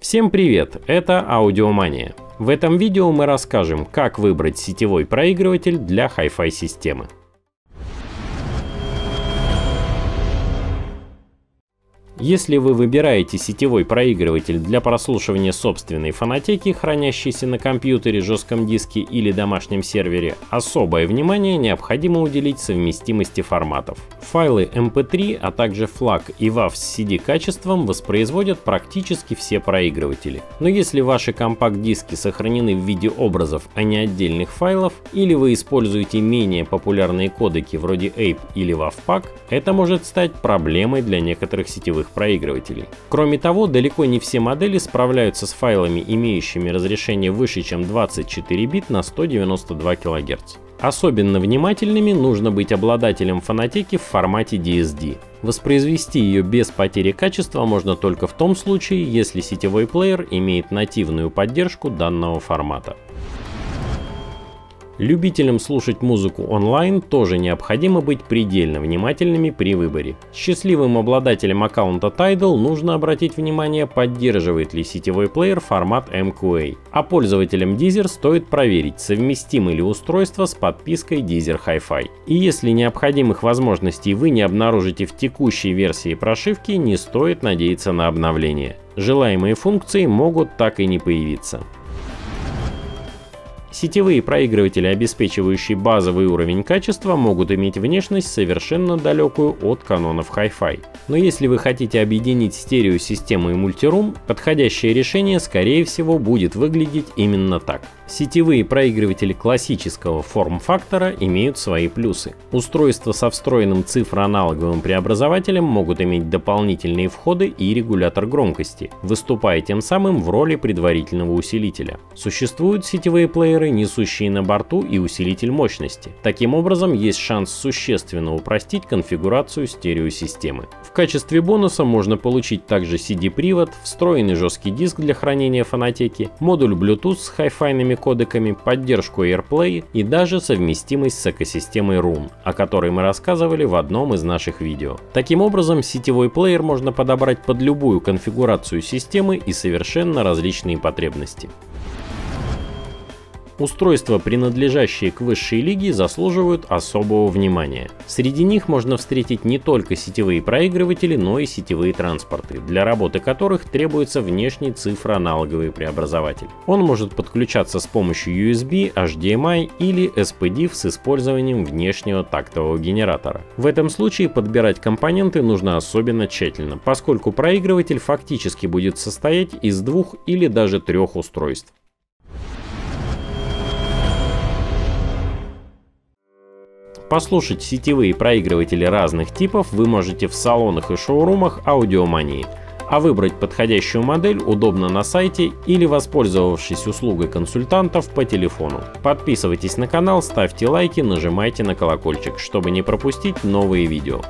Всем привет, это Аудиомания. В этом видео мы расскажем, как выбрать сетевой проигрыватель для Hi-Fi системы. Если вы выбираете сетевой проигрыватель для прослушивания собственной фонотеки, хранящейся на компьютере, жестком диске или домашнем сервере, особое внимание необходимо уделить совместимости форматов. Файлы MP3, а также FLAC и WAV с CD качеством воспроизводят практически все проигрыватели. Но если ваши компакт-диски сохранены в виде образов, а не отдельных файлов, или вы используете менее популярные кодеки вроде APE или WAV-PAC, это может стать проблемой для некоторых сетевых проигрывателей. Кроме того, далеко не все модели справляются с файлами, имеющими разрешение выше, чем 24 бит на 192 кГц. Особенно внимательными нужно быть обладателем фонотеки в формате DSD. Воспроизвести ее без потери качества можно только в том случае, если сетевой плеер имеет нативную поддержку данного формата. Любителям слушать музыку онлайн тоже необходимо быть предельно внимательными при выборе. Счастливым обладателям аккаунта Tidal нужно обратить внимание, поддерживает ли сетевой плеер формат MQA. А пользователям Deezer стоит проверить, совместимы ли устройства с подпиской Deezer Hi-Fi. И если необходимых возможностей вы не обнаружите в текущей версии прошивки, не стоит надеяться на обновление. Желаемые функции могут так и не появиться. Сетевые проигрыватели, обеспечивающие базовый уровень качества, могут иметь внешность совершенно далекую от канонов Hi-Fi. Но если вы хотите объединить стереосистему и мультирум, подходящее решение скорее всего будет выглядеть именно так. Сетевые проигрыватели классического форм-фактора имеют свои плюсы. Устройства со встроенным цифроаналоговым преобразователем могут иметь дополнительные входы и регулятор громкости, выступая тем самым в роли предварительного усилителя. Существуют сетевые плееры, несущие на борту и усилитель мощности. Таким образом, есть шанс существенно упростить конфигурацию стереосистемы. В качестве бонуса можно получить также CD-привод, встроенный жесткий диск для хранения фонотеки, модуль Bluetooth с хай-файными кодеками, поддержку AirPlay и даже совместимость с экосистемой Room, о которой мы рассказывали в одном из наших видео. Таким образом, сетевой плеер можно подобрать под любую конфигурацию системы и совершенно различные потребности. Устройства, принадлежащие к высшей лиге, заслуживают особого внимания. Среди них можно встретить не только сетевые проигрыватели, но и сетевые транспорты, для работы которых требуется внешний цифроаналоговый преобразователь. Он может подключаться с помощью USB, HDMI или SPDIF с использованием внешнего тактового генератора. В этом случае подбирать компоненты нужно особенно тщательно, поскольку проигрыватель фактически будет состоять из двух или даже трех устройств. Послушать сетевые проигрыватели разных типов вы можете в салонах и шоурумах аудиомании, а выбрать подходящую модель удобно на сайте или воспользовавшись услугой консультантов по телефону. Подписывайтесь на канал, ставьте лайки, нажимайте на колокольчик, чтобы не пропустить новые видео.